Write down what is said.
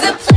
the